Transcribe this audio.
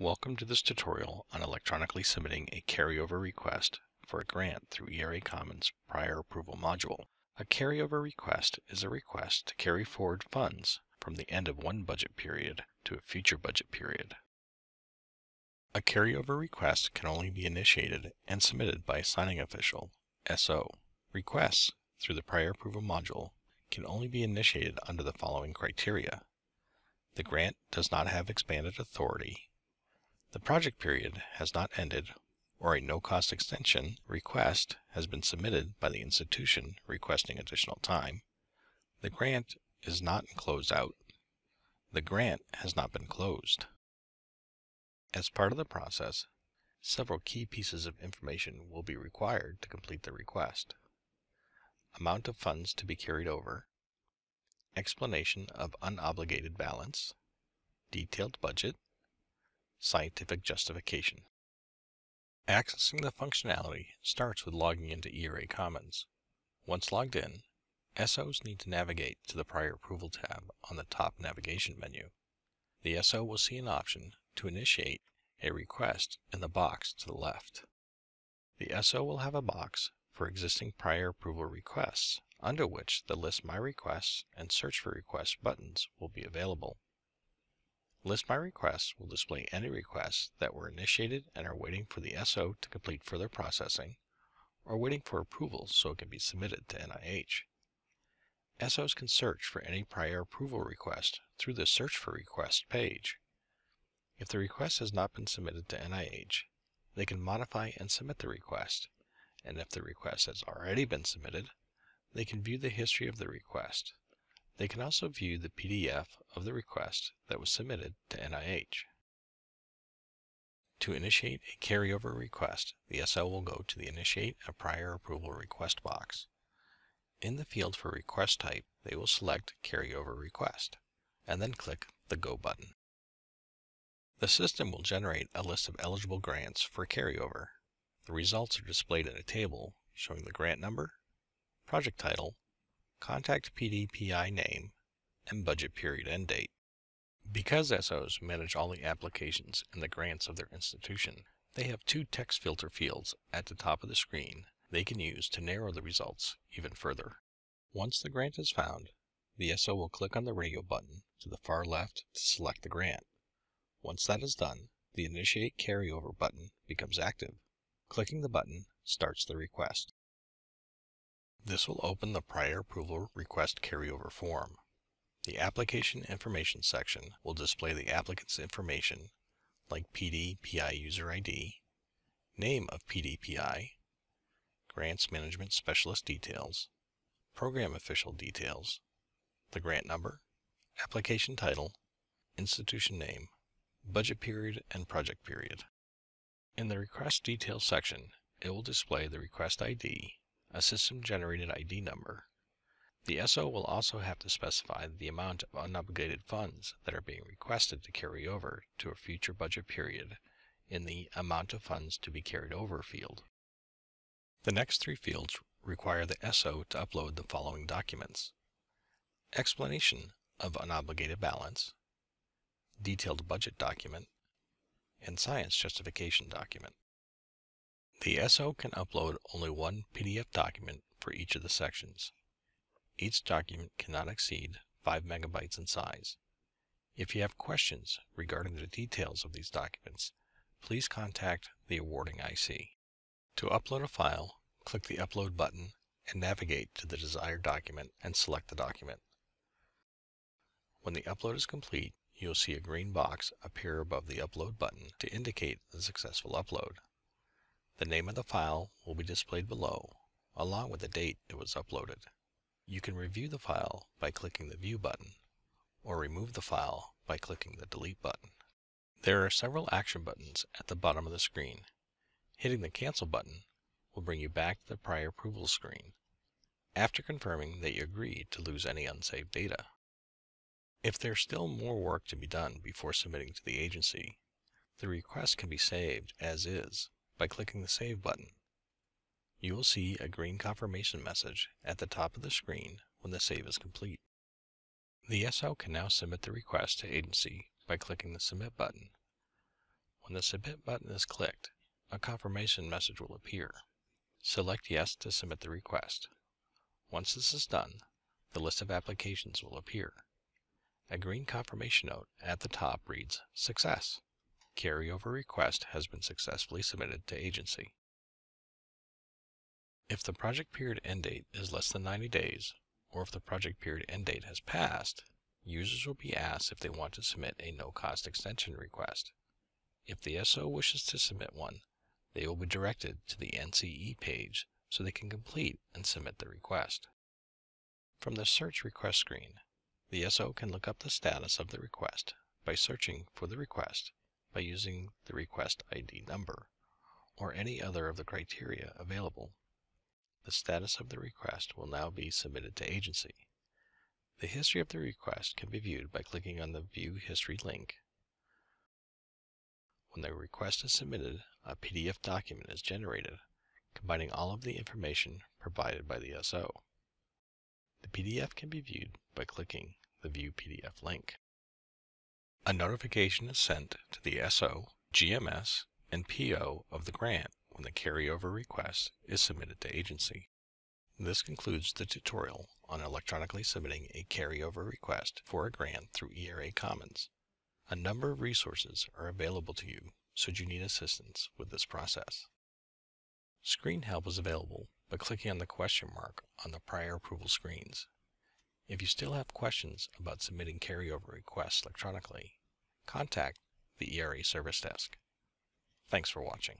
Welcome to this tutorial on electronically submitting a carryover request for a grant through ERA Commons Prior Approval Module. A carryover request is a request to carry forward funds from the end of one budget period to a future budget period. A carryover request can only be initiated and submitted by a signing official, SO. Requests through the Prior Approval Module can only be initiated under the following criteria. The grant does not have expanded authority the project period has not ended or a no-cost extension request has been submitted by the institution requesting additional time. The grant is not closed out. The grant has not been closed. As part of the process, several key pieces of information will be required to complete the request. Amount of funds to be carried over, explanation of unobligated balance, detailed budget, Scientific justification. Accessing the functionality starts with logging into ERA Commons. Once logged in, SOs need to navigate to the Prior Approval tab on the top navigation menu. The SO will see an option to initiate a request in the box to the left. The SO will have a box for existing prior approval requests, under which the List My Requests and Search for Requests buttons will be available. List My Requests will display any requests that were initiated and are waiting for the SO to complete further processing, or waiting for approval so it can be submitted to NIH. SOs can search for any prior approval request through the Search for Request page. If the request has not been submitted to NIH, they can modify and submit the request, and if the request has already been submitted, they can view the history of the request. They can also view the PDF of the request that was submitted to NIH. To initiate a carryover request, the SO will go to the Initiate a Prior Approval Request box. In the field for request type, they will select Carryover Request, and then click the Go button. The system will generate a list of eligible grants for carryover. The results are displayed in a table showing the grant number, project title, contact PDPI name, and budget period end date. Because SOs manage all the applications and the grants of their institution, they have two text filter fields at the top of the screen they can use to narrow the results even further. Once the grant is found, the SO will click on the radio button to the far left to select the grant. Once that is done, the Initiate Carryover button becomes active. Clicking the button starts the request. This will open the prior approval request carryover form. The application information section will display the applicant's information like PDPI user ID, name of PDPI, grants management specialist details, program official details, the grant number, application title, institution name, budget period, and project period. In the request details section, it will display the request ID a system-generated ID number. The SO will also have to specify the amount of unobligated funds that are being requested to carry over to a future budget period in the Amount of Funds to be Carried Over field. The next three fields require the SO to upload the following documents. Explanation of unobligated balance, detailed budget document, and science justification document. The SO can upload only one PDF document for each of the sections. Each document cannot exceed 5 megabytes in size. If you have questions regarding the details of these documents, please contact the awarding IC. To upload a file, click the Upload button and navigate to the desired document and select the document. When the upload is complete, you'll see a green box appear above the Upload button to indicate the successful upload. The name of the file will be displayed below, along with the date it was uploaded. You can review the file by clicking the View button, or remove the file by clicking the Delete button. There are several action buttons at the bottom of the screen. Hitting the Cancel button will bring you back to the prior approval screen, after confirming that you agree to lose any unsaved data. If there's still more work to be done before submitting to the agency, the request can be saved as is by clicking the Save button. You will see a green confirmation message at the top of the screen when the save is complete. The SO can now submit the request to agency by clicking the Submit button. When the Submit button is clicked, a confirmation message will appear. Select Yes to submit the request. Once this is done, the list of applications will appear. A green confirmation note at the top reads Success. Carryover request has been successfully submitted to agency. If the project period end date is less than 90 days, or if the project period end date has passed, users will be asked if they want to submit a no-cost extension request. If the SO wishes to submit one, they will be directed to the NCE page so they can complete and submit the request. From the Search Request screen, the SO can look up the status of the request by searching for the request by using the request ID number or any other of the criteria available. The status of the request will now be submitted to agency. The history of the request can be viewed by clicking on the View History link. When the request is submitted, a PDF document is generated combining all of the information provided by the SO. The PDF can be viewed by clicking the View PDF link. A notification is sent to the SO, GMS, and PO of the grant when the carryover request is submitted to agency. This concludes the tutorial on electronically submitting a carryover request for a grant through ERA Commons. A number of resources are available to you should you need assistance with this process. Screen help is available by clicking on the question mark on the prior approval screens. If you still have questions about submitting carryover requests electronically, contact the ERA Service Desk. Thanks for watching.